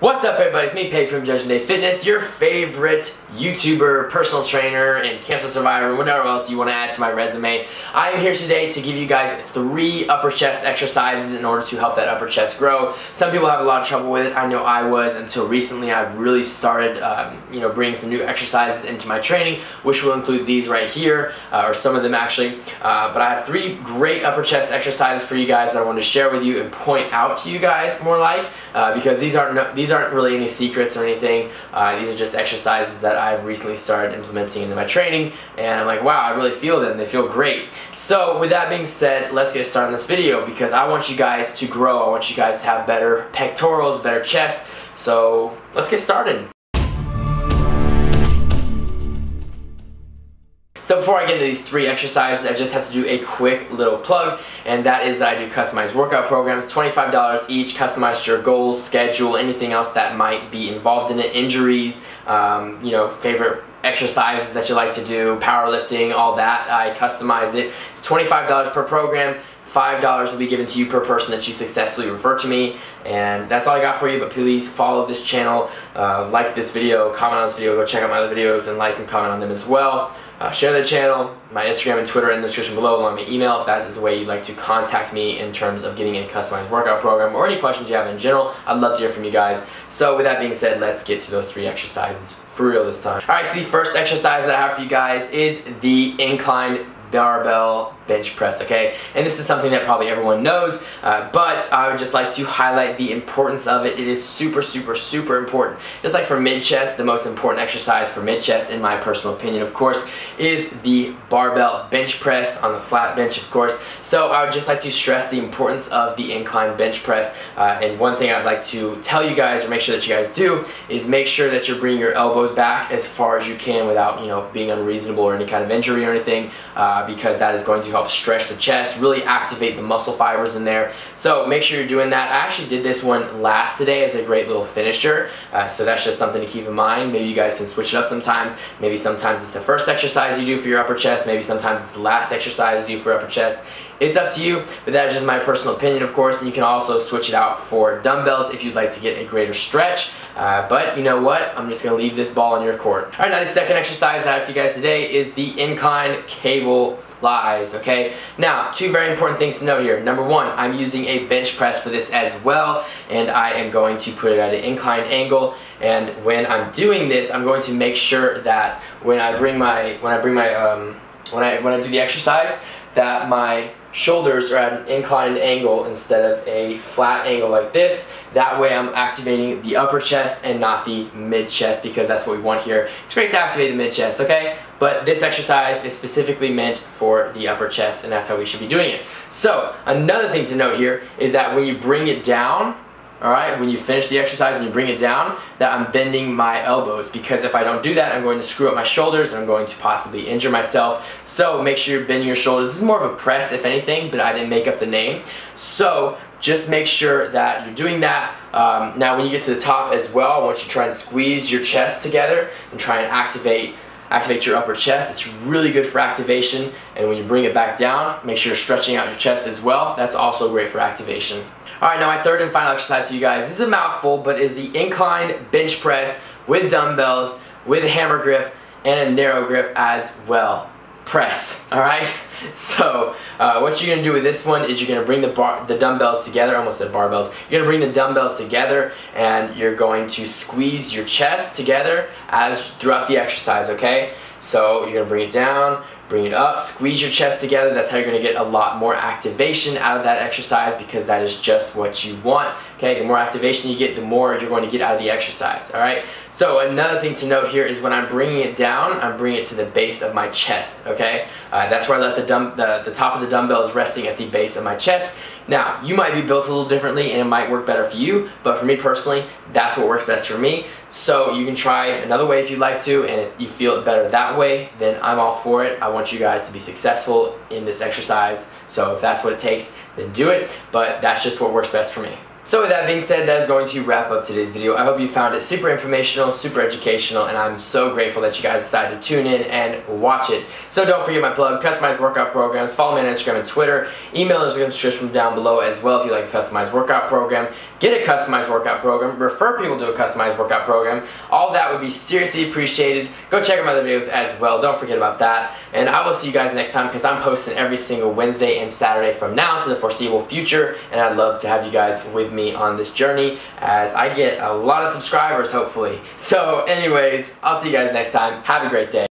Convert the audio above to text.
What's up everybody, it's me Pay from Judgment Day Fitness, your favorite YouTuber, personal trainer, and cancer survivor, whatever else you want to add to my resume. I am here today to give you guys three upper chest exercises in order to help that upper chest grow. Some people have a lot of trouble with it, I know I was until recently I've really started um, you know, bringing some new exercises into my training, which will include these right here, uh, or some of them actually. Uh, but I have three great upper chest exercises for you guys that I want to share with you and point out to you guys more like, uh, because these aren't, no, these these aren't really any secrets or anything. Uh, these are just exercises that I've recently started implementing into my training and I'm like, wow, I really feel them. They feel great. So with that being said, let's get started on this video because I want you guys to grow. I want you guys to have better pectorals, better chest. So let's get started. So before I get into these three exercises, I just have to do a quick little plug, and that is that I do customized workout programs, $25 each, customized to your goals, schedule, anything else that might be involved in it, injuries, um, you know, favorite exercises that you like to do, powerlifting, all that. I customize it. It's $25 per program. $5 will be given to you per person that you successfully refer to me. And that's all I got for you, but please follow this channel, uh, like this video, comment on this video, go check out my other videos and like and comment on them as well. Uh, share the channel, my Instagram and Twitter in the description below along with my email if that is the way you'd like to contact me in terms of getting a customized workout program or any questions you have in general. I'd love to hear from you guys. So with that being said, let's get to those three exercises for real this time. Alright, so the first exercise that I have for you guys is the incline barbell bench press, okay? And this is something that probably everyone knows, uh, but I would just like to highlight the importance of it. It is super, super, super important. Just like for mid-chest, the most important exercise for mid-chest, in my personal opinion, of course, is the barbell bench press on the flat bench, of course. So I would just like to stress the importance of the incline bench press. Uh, and one thing I'd like to tell you guys, or make sure that you guys do, is make sure that you're bringing your elbows back as far as you can without, you know, being unreasonable or any kind of injury or anything, uh, because that is going to help help stretch the chest, really activate the muscle fibers in there. So make sure you're doing that. I actually did this one last today as a great little finisher. Uh, so that's just something to keep in mind. Maybe you guys can switch it up sometimes. Maybe sometimes it's the first exercise you do for your upper chest. Maybe sometimes it's the last exercise you do for upper chest. It's up to you, but that is just my personal opinion, of course, and you can also switch it out for dumbbells if you'd like to get a greater stretch. Uh, but you know what? I'm just going to leave this ball in your court. All right, now the second exercise that I have for you guys today is the incline cable flies, okay? Now, two very important things to note here. Number one, I'm using a bench press for this as well, and I am going to put it at an inclined angle, and when I'm doing this, I'm going to make sure that when I bring my, when I bring my, um, when I, when I do the exercise, that my shoulders are at an inclined angle instead of a flat angle like this. That way I'm activating the upper chest and not the mid chest because that's what we want here. It's great to activate the mid chest, okay? But this exercise is specifically meant for the upper chest and that's how we should be doing it. So another thing to note here is that when you bring it down, all right, when you finish the exercise and you bring it down, that I'm bending my elbows because if I don't do that, I'm going to screw up my shoulders and I'm going to possibly injure myself. So make sure you're bending your shoulders. This is more of a press, if anything, but I didn't make up the name. So just make sure that you're doing that. Um, now, when you get to the top as well, I want you to try and squeeze your chest together and try and activate activate your upper chest. It's really good for activation. And when you bring it back down, make sure you're stretching out your chest as well. That's also great for activation. All right, now my third and final exercise for you guys. This is a mouthful, but is the incline bench press with dumbbells, with a hammer grip, and a narrow grip as well. Press, all right? So uh, what you're gonna do with this one is you're gonna bring the bar, the dumbbells together. I almost said barbells. You're gonna bring the dumbbells together, and you're going to squeeze your chest together as throughout the exercise. Okay? So you're gonna bring it down, bring it up, squeeze your chest together. That's how you're gonna get a lot more activation out of that exercise because that is just what you want. Okay, the more activation you get, the more you're going to get out of the exercise, all right? So another thing to note here is when I'm bringing it down, I'm bringing it to the base of my chest, okay? Uh, that's where I let the, dumb, the, the top of the dumbbell is resting at the base of my chest. Now, you might be built a little differently and it might work better for you, but for me personally, that's what works best for me. So you can try another way if you'd like to, and if you feel it better that way, then I'm all for it. I want you guys to be successful in this exercise. So if that's what it takes, then do it, but that's just what works best for me. So with that being said, that is going to wrap up today's video. I hope you found it super informational, super educational, and I'm so grateful that you guys decided to tune in and watch it. So don't forget my plug, customized workout programs. Follow me on Instagram and Twitter. Email is in the description down below as well if you like a customized workout program. Get a customized workout program. Refer people to a customized workout program. All that would be seriously appreciated. Go check out my other videos as well. Don't forget about that. And I will see you guys next time because I'm posting every single Wednesday and Saturday from now to the foreseeable future. And I'd love to have you guys with me me on this journey as I get a lot of subscribers hopefully. So anyways, I'll see you guys next time. Have a great day.